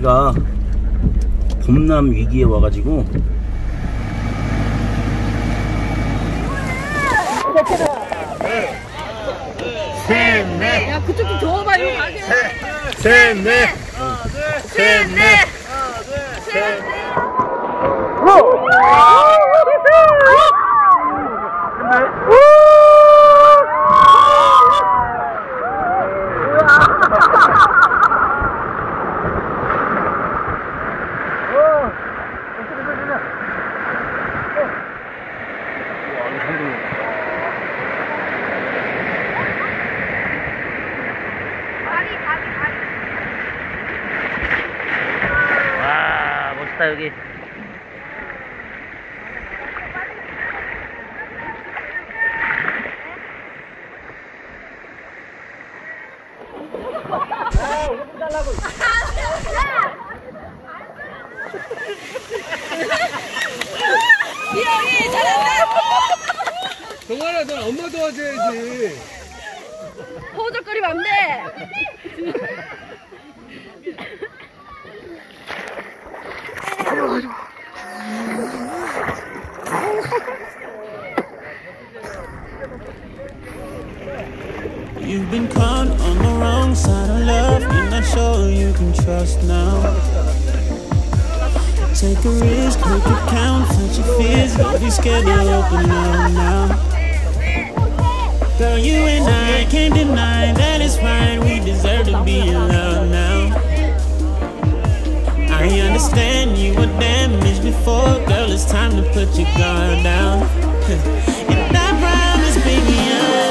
여기가 범람 위기에 와가지고 셋넷 야 그쪽 좀 줘봐 이거 가게. 셋넷 셋넷 와멋 있다 여기 잘한다. 동아라 넌 엄마 도와줘야지 호적거리면 안 돼. Trust now. Take a risk, make it count. Touch your fears, don't be scared to open up now. Girl, you and I can't deny that it's fine, We deserve to be in love now. I understand you were damaged before, girl. It's time to put your guard down. And I promise, baby, I'm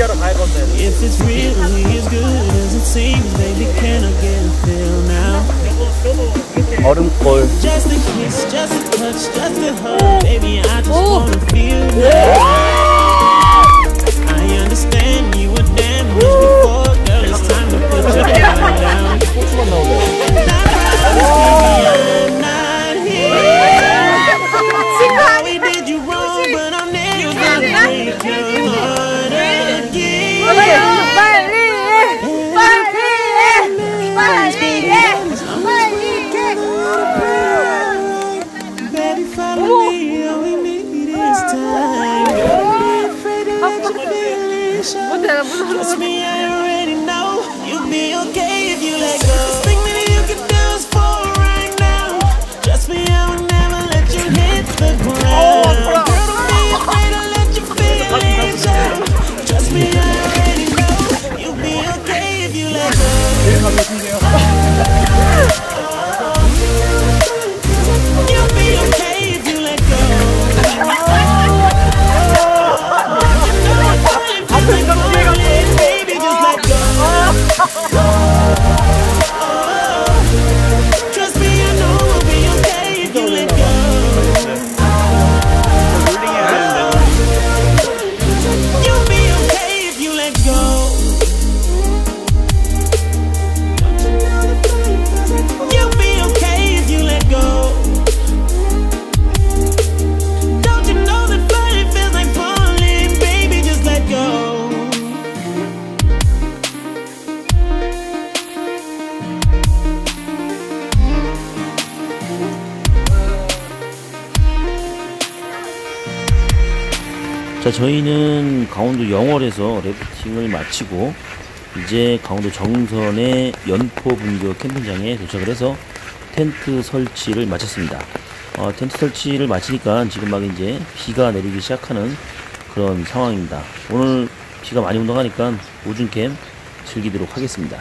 get out hype on this. If it's really as good as it seems, baby, can I get a feel now? Autumn cold. Just a kiss, just a touch, just a hug, baby, I just Ooh. wanna feel now. I understand you were damaged before, girl, it's time to put your guard down. Which one though? 자, 저희는 강원도 영월에서 래프팅을 마치고 이제 강원도 정선의 연포 분교 캠핑장에 도착을 해서 텐트 설치를 마쳤습니다. 어, 텐트 설치를 마치니까 지금 막 이제 비가 내리기 시작하는 그런 상황입니다. 오늘 비가 많이 온다고 하니까 오중캠 즐기도록 하겠습니다.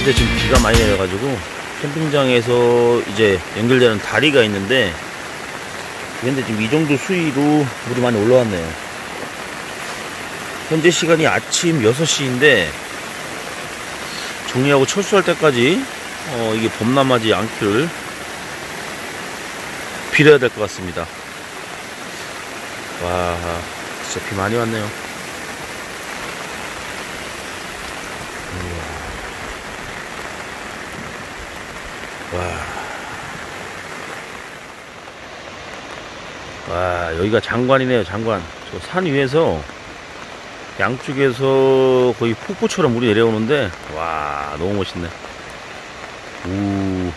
어, 밤새 지금 비가 많이 내려가지고 캠핑장에서 이제 연결되는 다리가 있는데 그런데 지금 이 정도 수위로 물이 많이 올라왔네요. 현재 시간이 아침 6시인데 정리하고 철수할 때까지 어, 이게 범람하지 않기를 빌어야 될 것 같습니다. 와, 진짜 비 많이 왔네요. 와, 여기가 장관이네요, 장관. 저 산 위에서 양쪽에서 거의 폭포처럼 물이 내려오는데, 와, 너무 멋있네. 우.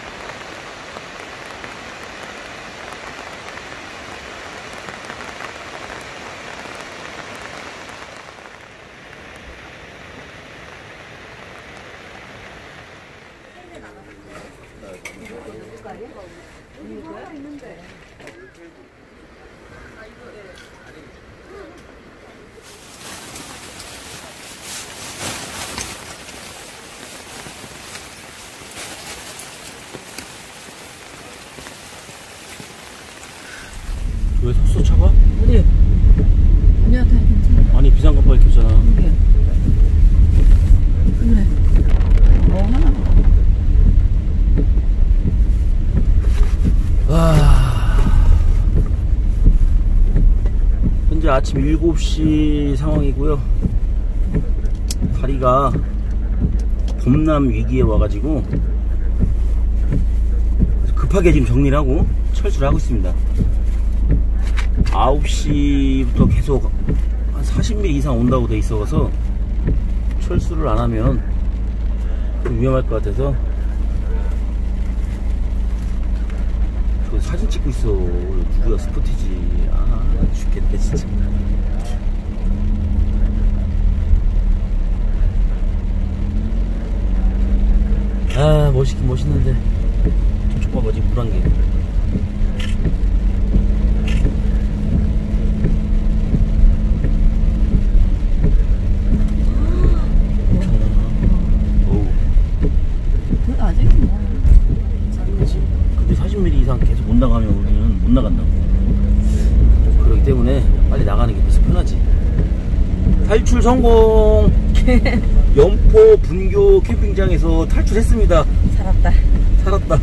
왜 섰어, 차가? 어디? 아니야, 다 괜찮아. 아니, 비상깜빡이 켰잖아. 그래. 어, 하나. 현재 아침 7시 상황이고요. 다리가 봄남 위기에 와가지고 급하게 지금 정리를 하고 철수를 하고 있습니다. 9시부터 계속 한 40mm 이상 온다고 돼 있어서 철수를 안 하면 좀 위험할 것 같아서 저 사진 찍고 있어. 누구야 스포티지. 아, 나 죽겠네 진짜. 아, 멋있긴 멋있는데. 저쪽 봐봐, 지금 물한 개. 어우. 그 아직 뭐. 근데 40mm 이상 계속 못 나가면 우리는 못 나간다고. 때문에 빨리 나가는 게 그래서 편하지. 탈출 성공! 연포 분교 캠핑장에서 탈출했습니다. 살았다. 살았다.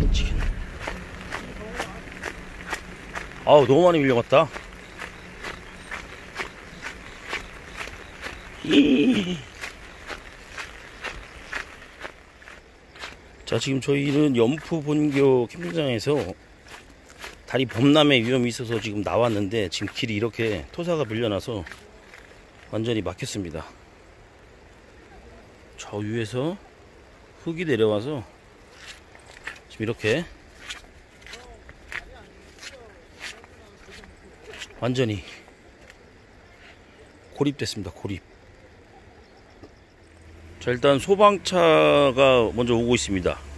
미치겠네. 아우, 너무 많이 밀려갔다. 이. 자, 지금 저희는 연포 본교 캠핑장에서 다리 범람의 위험이 있어서 지금 나왔는데 지금 길이 이렇게 토사가 밀려나서 완전히 막혔습니다. 저 위에서 흙이 내려와서 지금 이렇게 완전히 고립됐습니다. 고립. 자, 일단 소방차가 먼저 오고 있습니다.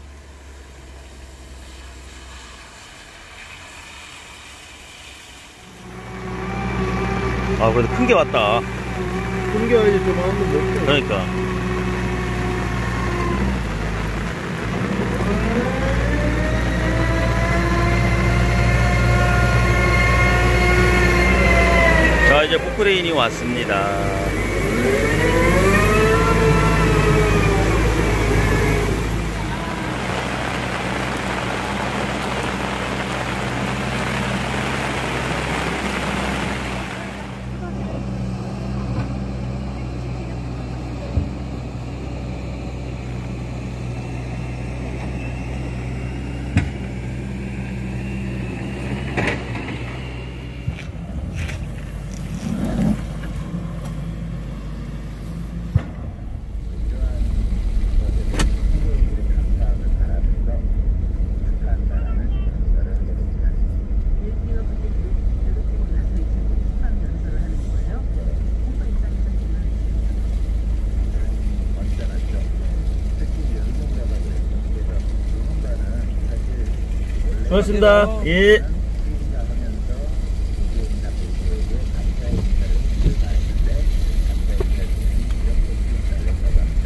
아, 그래도 큰 게 왔다. 숨겨야지 좀 하면 못 그러니까. 자, 이제 포크레인이 왔습니다. 고맙습니다. 예.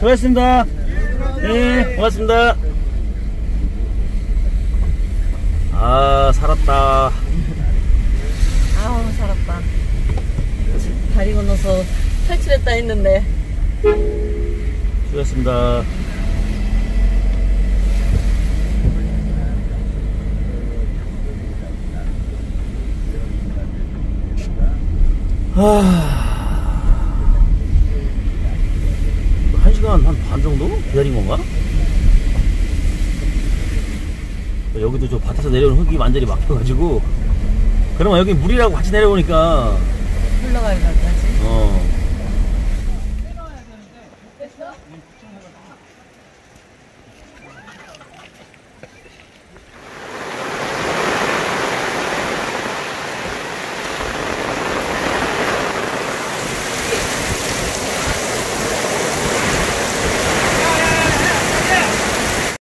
고맙습니다. 예, 고맙습니다. 아, 살았다. 아우 살았다 다리 건너서 탈출했다 했는데 수고했습니다. 한 시간 한 반 정도 기다린 건가? 여기도 저 밭에서 내려오는 흙이 완전히 막혀가지고. 그러면 여기 물이라고 같이 내려오니까. 흘러가야 같지 어